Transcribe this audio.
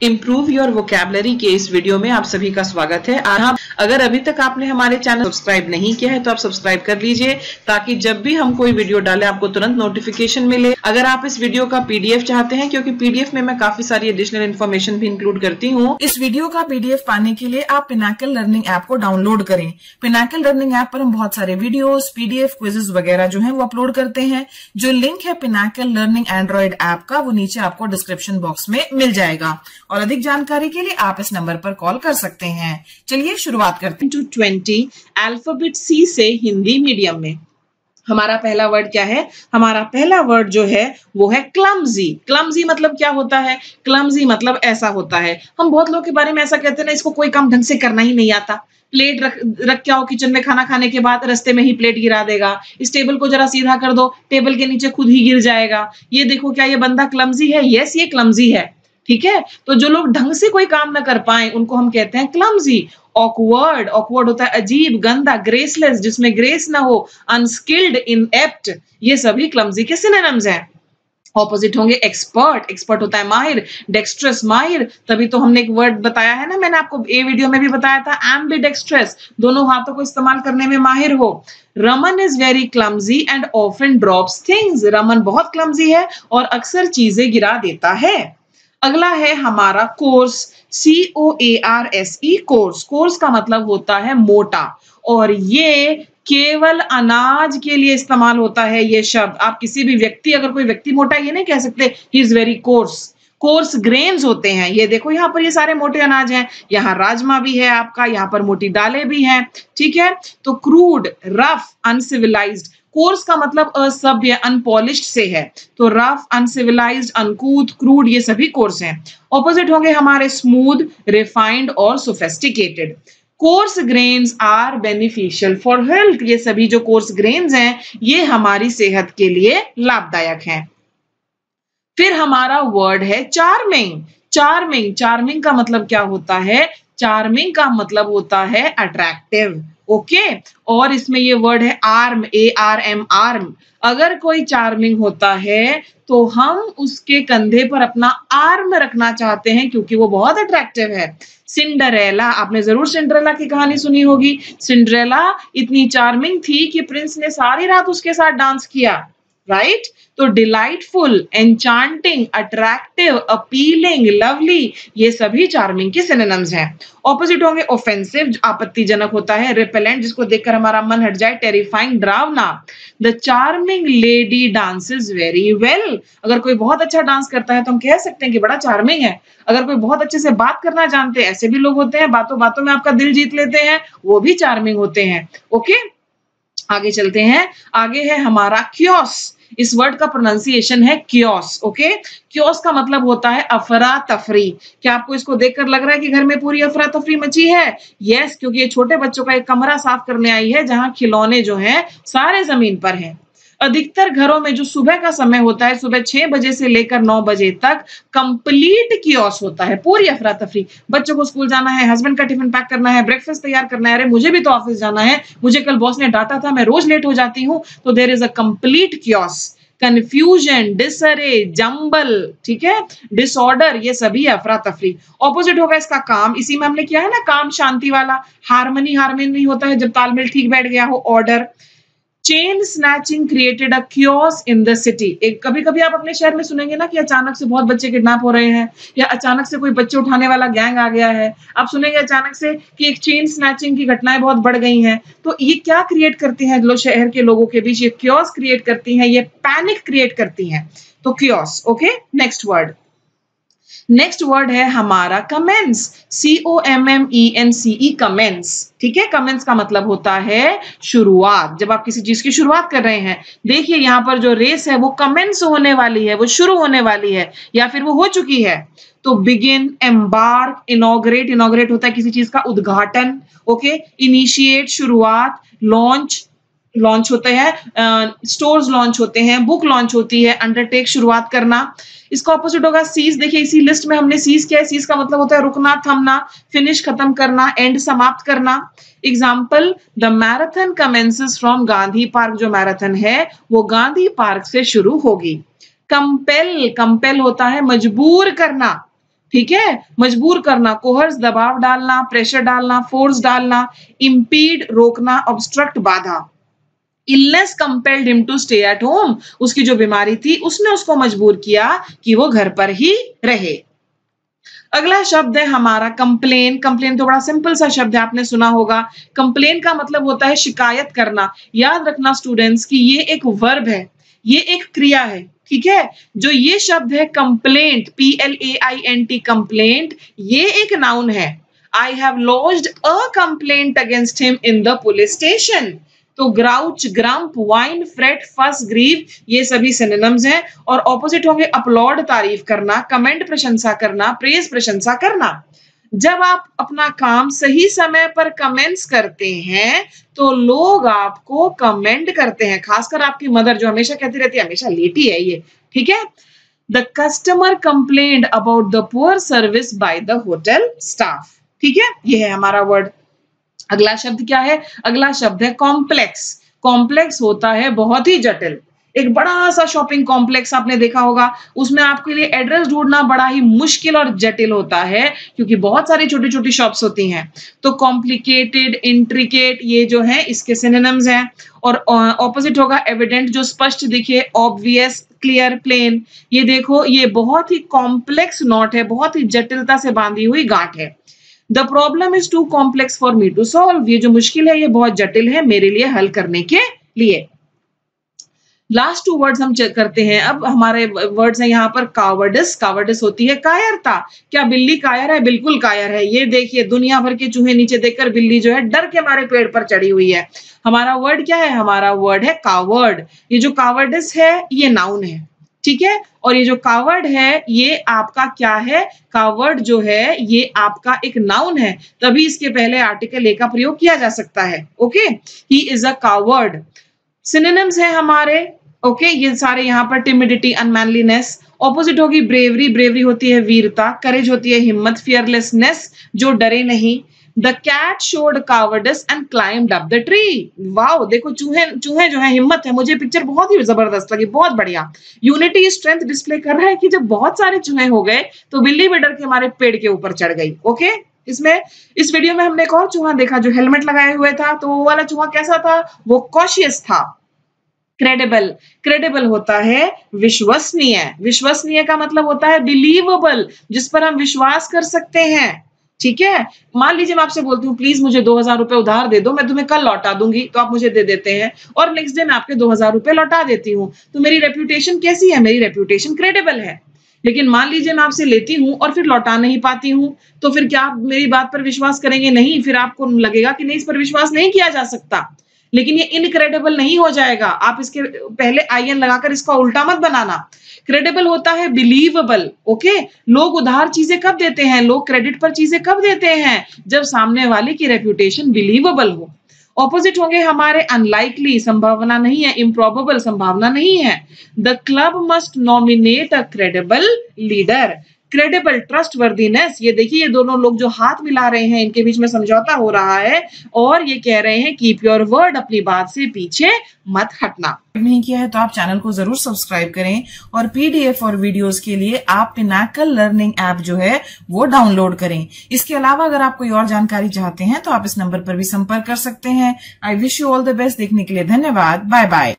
Improve your vocabulary के इस video में आप सभी का स्वागत है। आप अगर अभी तक आपने हमारे चैनल सब्सक्राइब नहीं किया है तो आप सब्सक्राइब कर लीजिए, ताकि जब भी हम कोई वीडियो डालें, आपको तुरंत नोटिफिकेशन मिले। अगर आप इस वीडियो का पीडीएफ चाहते हैं, क्योंकि पीडीएफ में मैं काफ़ी सारी एडिशनल इन्फॉर्मेशन भी इंक्लूड करती हूँ, इस वीडियो का पीडीएफ पाने के लिए आप पिनाकल लर्निंग ऐप को डाउनलोड करें। पिनाकल लर्निंग ऐप पर हम बहुत सारे वीडियोस पीडीएफ क्विजेस वगैरह जो है, वो अपलोड करते हैं। जो लिंक है पिनाकल लर्निंग एंड्रॉइड ऐप का, वो नीचे आपको डिस्क्रिप्शन बॉक्स में मिल जाएगा। और अधिक जानकारी के लिए आप इस नंबर पर कॉल कर सकते हैं। चलिए शुरुआत करते हैं। टू ट्वेंटी अल्फ़ाबेट सी से हिंदी मीडियम में। हमारा पहला वर्ड क्या है? हमारा पहला वर्ड जो है, वो है क्लमजी क्लमजी मतलब क्या होता है? क्लमजी मतलब ऐसा होता है। हम बहुत लोग के बारे में ऐसा कहते हैं ना, इसको कोई काम ढंग से करना ही नहीं आता। प्लेट रख रख के आओ किचन में खाना खाने के बाद रस्ते में ही प्लेट गिरा देगा। इस टेबल को जरा सीधा कर दो टेबल के नीचे खुद ही गिर जाएगा। ये देखो क्या, ये बंदा क्लमजी है? यस ये क्लमजी है। ठीक है? तो जो लोग ढंग से कोई काम ना कर पाए, उनको हम कहते हैं क्लमजी ऑकवर्ड ऑकवर्ड होता है, अजीब, गंदा ग्रेसलेस जिसमें ग्रेस ना हो अनस्किल्ड इन एप्ट ये सभी क्लमजी के सिनोनिम्स हैं। ऑपोजिट होंगे एक्सपर्ट एक्सपर्ट होता है माहिर डेक्स्ट्रस माहिर। तभी तो हमने एक वर्ड बताया है ना, मैंने आपको ए वीडियो में भी बताया था एम बी डेक्स्ट्रस दोनों हाथों को इस्तेमाल करने में माहिर हो। Raman is very clumsy and of often drops things Raman बहुत क्लमजी है और अक्सर चीज़ें गिरा देता है। अगला है हमारा coarse C O A R S E coarse. Coarse का मतलब होता है मोटा। और ये केवल अनाज के लिए इस्तेमाल होता है, ये शब्द। आप किसी भी व्यक्ति, अगर कोई व्यक्ति मोटा, ये नहीं कह सकते he is very coarse coarse grains होते हैं। ये देखो, यहाँ पर ये सारे मोटे अनाज हैं। यहाँ राजमा भी है आपका, यहाँ पर मोटी दालें भी हैं। ठीक है? तो क्रूड रफ अनसिविलाइज्ड कोर्स का मतलब असभ्य अनपॉलिश्ड से है। तो रफ अनसिविलाइज अनकूत क्रूड ये सभी कोर्स हैं। ऑपोजिट होंगे हमारे स्मूथ रिफाइंड और sophisticated coarse grains are beneficial for health ये सभी जो कोर्स ग्रेन्स हैं, ये हमारी सेहत के लिए लाभदायक हैं। फिर हमारा वर्ड है चार्मिंग चार्मिंग चार्मिंग का मतलब क्या होता है? चार्मिंग का मतलब होता है अट्रैक्टिव ओके और इसमें ये वर्ड है arm A R M arm अगर कोई चार्मिंग होता है तो हम उसके कंधे पर अपना आर्म रखना चाहते हैं, क्योंकि वो बहुत अट्रैक्टिव है. सिंडरेला आपने ज़रूर सिंड्रेला की कहानी सुनी होगी. सिंड्रेला इतनी चार्मिंग थी कि प्रिंस ने सारी रात उसके साथ डांस किया. राइट तो delightful enchanting attractive appealing lovely ये सभी चार्मिंग के सिनोनिम्स हैं। ऑपोजिट होंगे ऑफेंसिव आपत्तिजनक होता है रिपेलेंट जिसको देखकर हमारा मन हट जाए terrifying ड्रावना the charming lady dances very well अगर कोई बहुत अच्छा डांस करता है तो हम कह सकते हैं कि बड़ा चार्मिंग है। अगर कोई बहुत अच्छे से बात करना जानते ऐसे भी लोग होते हैं बातों बातों में आपका दिल जीत लेते हैं, वो भी चार्मिंग होते हैं। ओके आगे चलते हैं। आगे है हमारा क्योस इस वर्ड का प्रोनाउंसिएशन है क्योस ओके क्योस का मतलब होता है अफरा तफरी क्या आपको इसको देखकर लग रहा है कि घर में पूरी अफरा तफरी मची है? यस क्योंकि ये छोटे बच्चों का एक कमरा साफ़ करने आई है, जहाँ खिलौने जो है सारे ज़मीन पर हैं। अधिकतर घरों में जो सुबह का समय होता है, सुबह छह बजे से लेकर नौ बजे तक कंप्लीट कियोस होता है, पूरी अफरा तफरी। बच्चों को स्कूल जाना है हस्बैंड का टिफ़िन पैक करना है ब्रेकफास्ट तैयार करना है, अरे मुझे भी तो ऑफ़िस जाना है, मुझे कल बॉस ने डांटा था, मैं रोज लेट हो जाती हूँ। तो there is a complete chaos confusion disarray jumble ठीक है? डिसऑर्डर ये सभी अफरा तफरी। ऑपोजिट होगा इसका काम। इसी में हमने किया है ना, काम शांति वाला। हारमोनी हारमोनी होता है, जब तालमेल ठीक बैठ गया हो order chain snatching created a chaos in the city कभी कभी आप अपने शहर में सुनेंगे ना कि अचानक से बहुत बच्चे किडनैप हो रहे हैं, या अचानक से कोई बच्चे उठाने वाला गैंग आ गया है। आप सुनेंगे अचानक से कि एक चेन स्नैचिंग की घटनाएँ बहुत बढ़ गई हैं। तो ये क्या क्रिएट करती हैं लो शहर के लोगों के बीच? ये क्योस क्रिएट करती हैं, ये पैनिक क्रिएट करती हैं। तो chaos okay next word next word है हमारा commence C O M M E N C E commence ठीक है? कमेंस का मतलब होता है शुरुआत. जब आप किसी चीज़ की शुरुआत कर रहे हैं, देखिए यहाँ पर जो रेस है, वो कमेंस होने वाली है, वो शुरू होने वाली है, या फिर वो हो चुकी है। तो बिगिन एम्बार्क इनोग्रेट इनोग्रेट होता है किसी चीज़ का उद्घाटन. ओके इनिशिएट शुरुआत लॉन्च लॉन्च होते हैं स्टोर्स लॉन्च होते हैं बुक लॉन्च होती है अंडरटेक शुरुआत करना। इसका ऑपोजिट होगा सीज देखिए, इसी लिस्ट में हमने सीज किया है। सीज का मतलब होता है रुकना, थमना फिनिश खत्म करना एंड समाप्त करना। Example the marathon commences from Gandhi park जो मैराथन है, वो गांधी पार्क से शुरू होगी। कंपेल कंपेल होता है मजबूर करना। ठीक है? मजबूर करना। कोहर्स, दबाव डालना प्रेशर डालना फोर्स डालना इम्पीड रोकना ऑब्स्ट्रक्ट बाधा। Illness compelled him to stay at home उसकी जो बीमारी थी, उसने उसको मजबूर किया कि वो घर पर ही रहे। अगला शब्द है हमारा कंप्लेन कंप्लेन तो बड़ा सिंपल सा शब्द है, आपने सुना होगा। कंप्लेन का मतलब होता है शिकायत करना। याद रखना स्टूडेंट्स कि ये एक वर्ब है, ये एक क्रिया है, ठीक है? जो ये शब्द है complaint P L A I N T complaint ये एक नाउन है। I have lodged a complaint against him in the police station तो grouch, grump, whine, fret, fuss, grieve, ये सभी सिनोनिम्स हैं और ऑपोजिट होंगे अपलॉड तारीफ़ करना कमेंट प्रशंसा करना प्रेज प्रशंसा करना। जब आप अपना काम सही समय पर कमेंट्स करते हैं तो लोग आपको कमेंट करते हैं। खासकर आपकी मदर जो हमेशा कहती रहती है, हमेशा लेटी है ये। ठीक है? The customer complain about the poor service by the hotel staff ठीक है? ये है हमारा वर्ड अगला शब्द क्या है? अगला शब्द है कॉम्प्लेक्स कॉम्प्लेक्स होता है बहुत ही जटिल। एक बड़ा सा शॉपिंग कॉम्प्लेक्स आपने देखा होगा। उसमें आपके लिए एड्रेस ढूंढना बड़ा ही मुश्किल और जटिल होता है, क्योंकि बहुत सारी छोटी छोटी शॉप्स होती हैं। तो कॉम्प्लिकेटेड इंट्रिकेट ये जो है, इसके सिनेम्स हैं। और ऑपोजिट होगा एविडेंट जो स्पष्ट दिखे ऑब्वियस क्लियर प्लेन ये देखो, ये बहुत ही कॉम्प्लेक्स नॉट है, बहुत ही जटिलता से बांधी हुई गांठ है। The problem is too complex for me to solve ये जो मुश्किल है, ये बहुत जटिल है मेरे लिए हल करने के लिए। लास्ट टू वर्ड्स हम चेक करते हैं। अब हमारे वर्ड्स हैं यहाँ पर कावर्डस कावर्डिस होती है कायरता। क्या बिल्ली कायर है? बिल्कुल कायर है। ये देखिए, दुनिया भर के चूहे नीचे देखकर बिल्ली जो है डर के हमारे पेड़ पर चढ़ी हुई है। हमारा वर्ड क्या है? हमारा वर्ड है कावर्ड ये जो कावर्डस है, ये नाउन है। ठीक है? और ये जो कावर्ड है ये आपका क्या है? कावर्ड जो है ये आपका एक नाउन है। तभी इसके पहले आर्टिकल ए का प्रयोग किया जा सकता है okay he is a coward synonyms है हमारे ओके okay, ये सारे यहाँ पर टिमिडिटी अनमैनलीनेस ऑपोजिट होगी ब्रेवरी ब्रेवरी होती है वीरता करेज होती है हिम्मत फियरलेसनेस जो डरे नहीं। The cat showed cowardice and climbed up the tree wow देखो, चूहे चूहे जो है, हिम्मत है। मुझे पिक्चर बहुत ही ज़बरदस्त लगी, बहुत बढ़िया। यूनिटी स्ट्रेंथ डिस्प्ले कर रहा है कि जब बहुत सारे चूहे हो गए तो बिल्ली भी डर के हमारे पेड़ के ऊपर चढ़ गई। ओके इसमें इस वीडियो में हमने एक और चूहा देखा जो हेलमेट लगाए हुए था। तो वो वाला चूहा कैसा था? वो कॉशियस था। क्रेडिबल क्रेडिबल होता है विश्वसनीय। विश्वसनीय का मतलब होता है बिलीवेबल जिस पर हम विश्वास कर सकते हैं। ठीक है? मान लीजिए मैं आपसे बोलती हूँ प्लीज़ मुझे दो हज़ार रुपए उधार दे दो, मैं तुम्हें कल लौटा दूँगी तो आप मुझे दे देते हैं और नेक्स्ट डे मैं आपके दो हज़ार रुपए लौटा देती हूँ। तो मेरी रेप्यूटेशन कैसी है? मेरी रेप्यूटेशन क्रेडिबल है। लेकिन मान लीजिए मैं आपसे लेती हूँ और फिर लौटा नहीं पाती हूँ तो फिर क्या आप मेरी बात पर विश्वास करेंगे? नहीं, फिर आपको लगेगा कि नहीं, इस पर विश्वास नहीं किया जा सकता। लेकिन ये इनक्रेडिबल नहीं हो जाएगा। आप इसके पहले आई एन लगाकर इसका उल्टा मत बनाना। क्रेडिबल होता है बिलीवेबल ओके लोग उधार चीज़ें कब देते हैं? लोग क्रेडिट पर चीज़ें कब देते हैं? जब सामने वाले की रेप्यूटेशन बिलीवेबल हो। ऑपोजिट होंगे हमारे अनलाइकली संभावना नहीं है इम्प्रोबेबल संभावना नहीं है। The club must nominate a credible leader credible trustworthiness ये देखिए, ये दोनों लोग जो हाथ मिला रहे हैं, इनके बीच में समझौता हो रहा है और ये कह रहे हैं कीप योर वर्ड अपनी बात से पीछे मत हटना। नहीं किया है तो आप चैनल को ज़रूर सब्सक्राइब करें और पीडीएफ और वीडियोस के लिए आप पिनाकल लर्निंग ऐप जो है, वो डाउनलोड करें। इसके अलावा अगर आप कोई और जानकारी चाहते हैं तो आप इस नंबर पर भी संपर्क कर सकते हैं। I wish you all the best देखने के लिए धन्यवाद। Bye bye